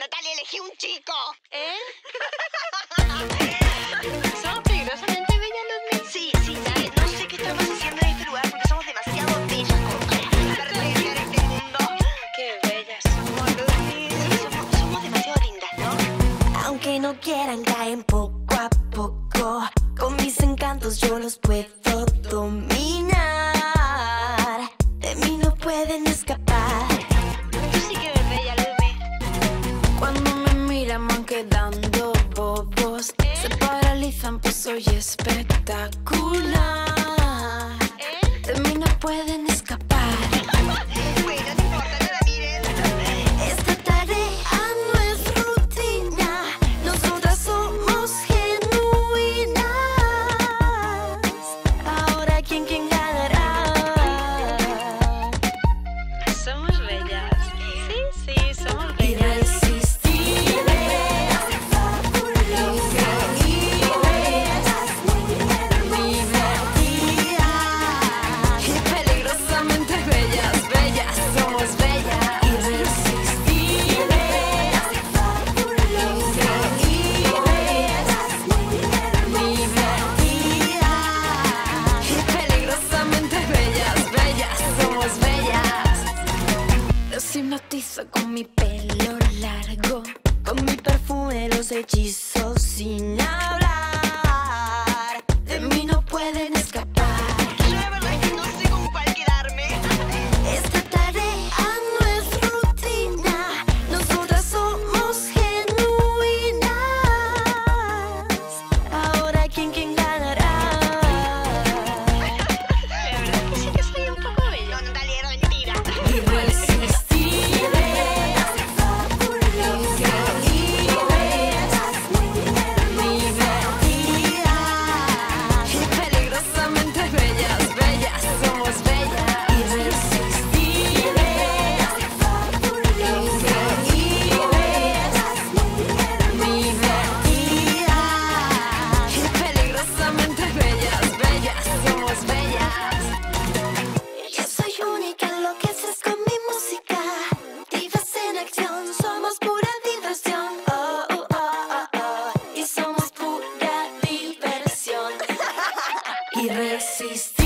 Natalia, elegí un chico. ¿Eh? ¿Somos peligrosamente bellas, Ludmilla? Sí, sí, sí. No sé qué estamos haciendo en este lugar porque somos demasiado bellas como para este mundo. Qué bellas somos, Ludmilla. Sí, somos, somos demasiado lindas, ¿no? Aunque no quieran, caen poco a poco. Con mis encantos yo los puedo dominar. Van quedando bobos. Se paralizan, pues soy espectacular. ¿Eh? De mí no pueden escapar. Con mi pelo largo, con mi perfume, los hechizos sin hablar. Irresistibles.